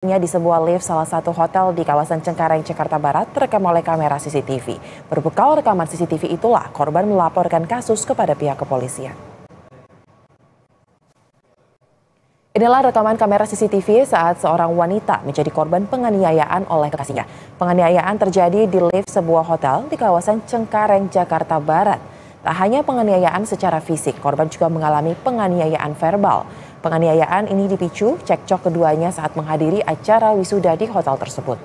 di sebuah lift salah satu hotel di kawasan Cengkareng, Jakarta Barat terekam oleh kamera CCTV. Berbekal rekaman CCTV itulah korban melaporkan kasus kepada pihak kepolisian. Inilah rekaman kamera CCTV saat seorang wanita menjadi korban penganiayaan oleh kekasihnya. Penganiayaan terjadi di lift sebuah hotel di kawasan Cengkareng, Jakarta Barat. Tak hanya penganiayaan secara fisik, korban juga mengalami penganiayaan verbal. Penganiayaan ini dipicu cekcok keduanya saat menghadiri acara wisuda di hotel tersebut.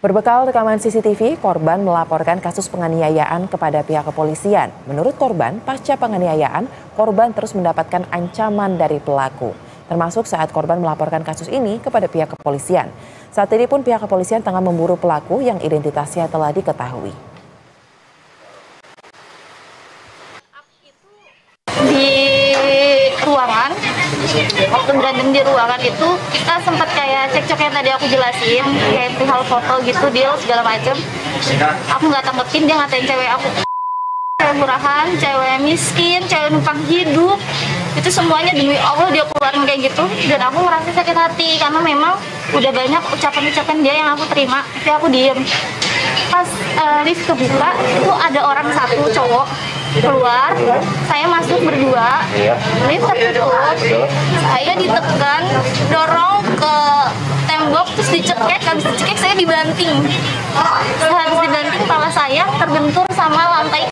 Berbekal rekaman CCTV, korban melaporkan kasus penganiayaan kepada pihak kepolisian. Menurut korban, pasca penganiayaan, korban terus mendapatkan ancaman dari pelaku. Termasuk saat korban melaporkan kasus ini kepada pihak kepolisian. Saat ini pun pihak kepolisian tengah memburu pelaku yang identitasnya telah diketahui. Waktu berantem di ruangan itu kita sempat kayak cekcok yang tadi aku jelasin kayak hal foto gitu deal segala macem. Aku nggak tanggepin dia ngatain cewek aku. Cewek murahan, cewek miskin, cewek numpang hidup. Itu semuanya demi Allah dia keluarin kayak gitu. Dan aku merasa sakit hati karena memang udah banyak ucapan-ucapan dia yang aku terima tapi aku diem. Pas uh, lift kebuka itu ada orang satu cowok keluar. Saya masuk berdua. Lift tertutup. Saya ditekan dorong ke tembok terus dicekek. Habis dicekek saya dibanting. Habis dibanting kepala saya terbentur sama lantai